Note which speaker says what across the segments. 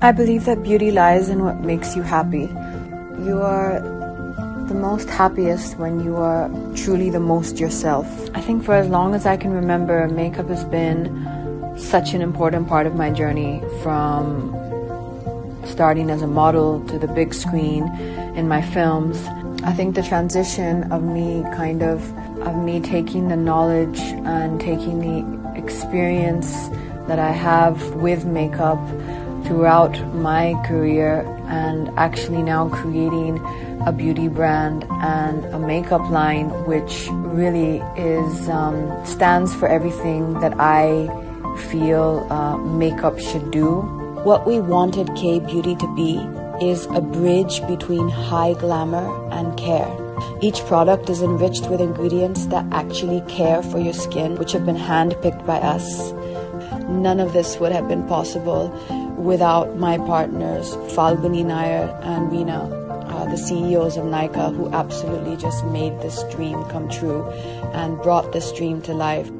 Speaker 1: I believe that beauty lies in what makes you happy. You are the most happiest when you are truly the most yourself. I think for as long as I can remember, makeup has been such an important part of my journey from starting as a model to the big screen in my films. I think the transition of me kind of of me taking the knowledge and taking the experience that I have with makeup throughout my career and actually now creating a beauty brand and a makeup line which really is um, stands for everything that I feel uh, makeup should do. What we wanted Kay Beauty to be is a bridge between high glamour and care. Each product is enriched with ingredients that actually care for your skin, which have been handpicked by us. None of this would have been possible without my partners, Falguni Nayar and Veena, uh, the CEOs of Nykaa, who absolutely just made this dream come true and brought this dream to life.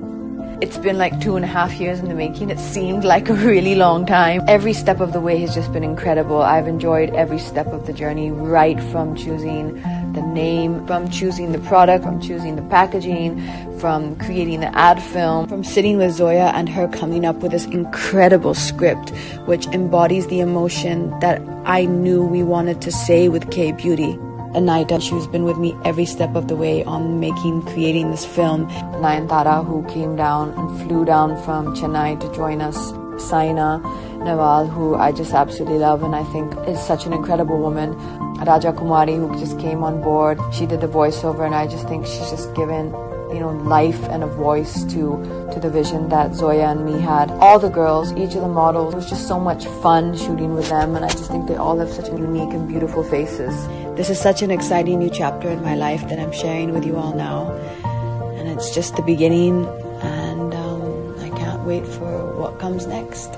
Speaker 1: It's been like two and a half years in the making. It seemed like a really long time. Every step of the way has just been incredible. I've enjoyed every step of the journey, right from choosing the name, from choosing the product, from choosing the packaging, from creating the ad film, from sitting with Zoya and her coming up with this incredible script which embodies the emotion that I knew we wanted to say with Kay Beauty. Anaita, she's been with me every step of the way on making, creating this film. Nayantara, who came down and flew down from Chennai to join us. Saina Nehwal, who I just absolutely love and I think is such an incredible woman. Raja Kumari, who just came on board. She did the voiceover and I just think she's just given you know life and a voice to to the vision that Zoya and me had. All the girls, each of the models, it was just so much fun shooting with them, and I just think they all have such unique and beautiful faces. This is such an exciting new chapter in my life that I'm sharing with you all now, and it's just the beginning, and um, I can't wait for what comes next.